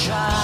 Try